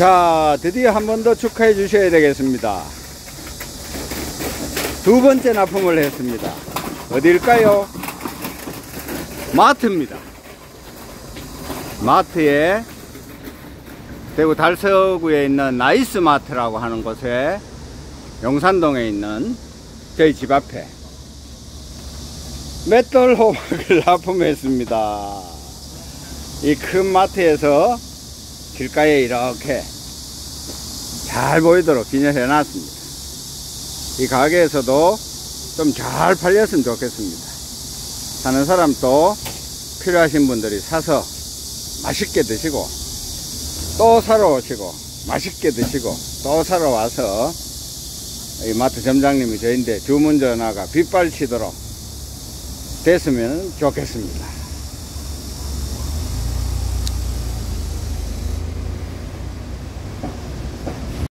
자, 드디어 한 번 더 축하해 주셔야 되겠습니다. 두 번째 납품을 했습니다. 어딜까요? 마트입니다. 마트에 대구 달서구에 있는 나이스 마트라고 하는 곳에 용산동에 있는 저희 집 앞에 맷돌 호박을 납품했습니다. 이 큰 마트에서 길가에 이렇게 잘 보이도록 진열해 놨습니다. 이 가게에서도 좀 잘 팔렸으면 좋겠습니다. 사는 사람도 필요하신 분들이 사서 맛있게 드시고 또 사러 오시고 맛있게 드시고 또 사러 와서 이 마트 점장님이 저인데 주문 전화가 빗발치도록 됐으면 좋겠습니다.